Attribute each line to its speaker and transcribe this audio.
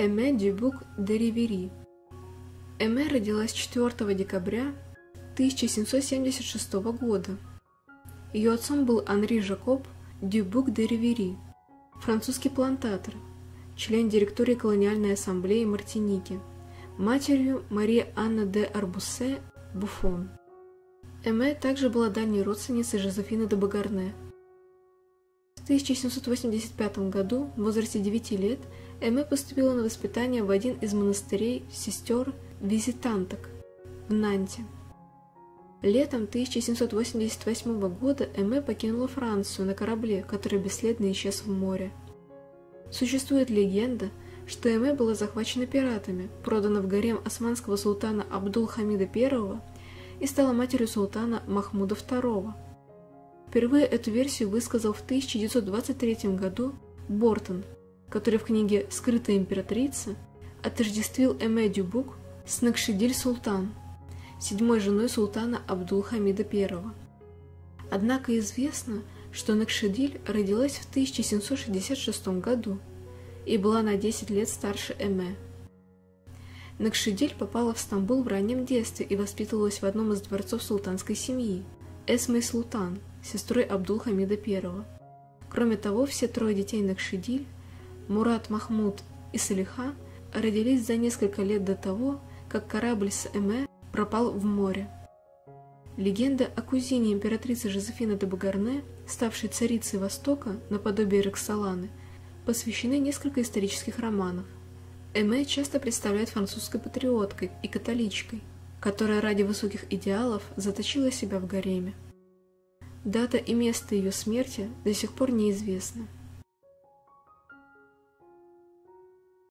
Speaker 1: Эме Дюбук де Ривери. Эме родилась 4 декабря 1776 года. Ее отцом был Анри Жакоб Дюбук де Ривери, французский плантатор, член директории колониальной ассамблеи Мартиники, матерью Мария Анна де Арбуссе Буфон. Эме также была дальней родственницей Жозефины де Багарне. В 1785 году, в возрасте 9 лет, Эме поступила на воспитание в один из монастырей сестер-визитанток в Нанте. Летом 1788 года Эме покинула Францию на корабле, который бесследно исчез в море. Существует легенда, что Эме была захвачена пиратами, продана в гарем османского султана Абдул-Хамида I и стала матерью султана Махмуда II. Впервые эту версию высказал в 1923 году Бортон, который в книге «Скрытая императрица» отождествил Эме Дюбук с Накшидиль Султан, седьмой женой султана Абдул-Хамида I. Однако известно, что Накшидиль родилась в 1766 году и была на 10 лет старше Эме. Накшидиль попала в Стамбул в раннем детстве и воспитывалась в одном из дворцов султанской семьи – Эсмей Султан, сестрой Абдул-Хамида I. Кроме того, все трое детей Накшидиль – Мурат, Махмуд и Салиха – родились за несколько лет до того, как корабль с Эме пропал в море. Легенда о кузине императрицы Жозефины де Багарне, ставшей царицей Востока наподобие Роксоланы, посвящены несколько исторических романов. Эме часто представляет французской патриоткой и католичкой, которая ради высоких идеалов заточила себя в гареме. Дата и место ее смерти до сих пор неизвестны.